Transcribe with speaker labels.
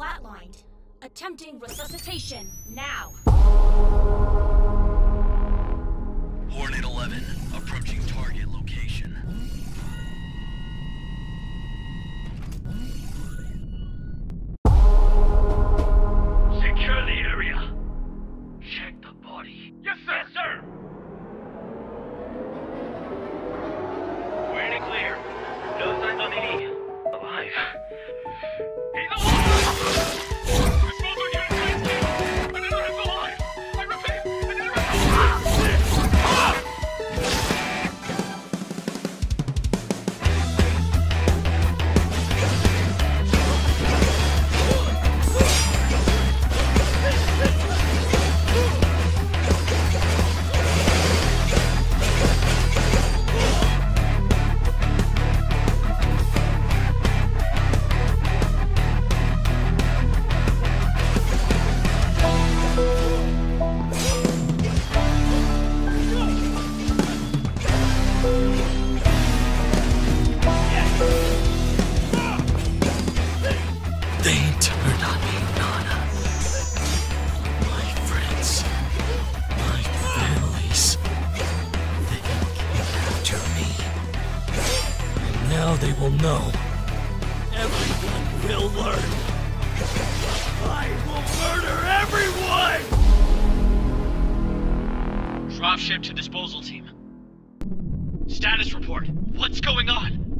Speaker 1: flatlined. Attempting resuscitation
Speaker 2: now. they will know. Everyone will learn. I will murder everyone!
Speaker 3: Dropship to disposal team. Status report. What's going on?